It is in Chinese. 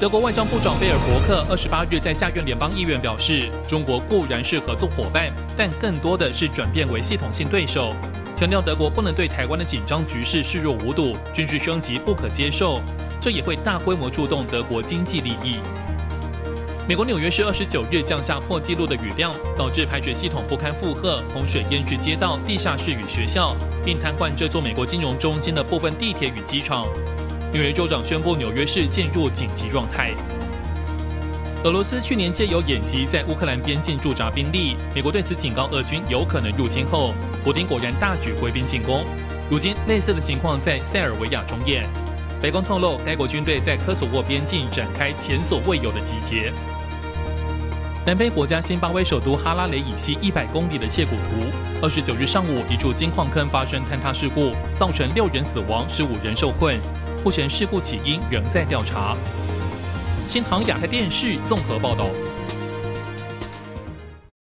德国外交部长贝尔伯克二十八日在下院联邦议院表示，中国固然是合作伙伴，但更多的是转变为系统性对手。强调德国不能对台湾的紧张局势视若无睹，军事升级不可接受，这也会大规模触动德国经济利益。美国纽约市二十九日降下破纪录的雨量，导致排水系统不堪负荷，洪水淹至街道、地下室与学校，并瘫痪这座美国金融中心的部分地铁与机场。纽约州长宣布纽约市进入紧急状态。俄罗斯去年借由演习在乌克兰边境驻扎兵力，美国对此警告俄军有可能入侵后，普丁果然大举挥兵进攻。如今类似的情况在塞尔维亚重演。白宫透露，该国军队在科索沃边境展开前所未有的集结。南非国家新巴威首都哈拉雷以西一百公里的切古图，二十九日上午一处金矿坑发生坍塌事故，造成六人死亡，十五人受困。目前事故起因仍在调查。新航亚太电视综合报道。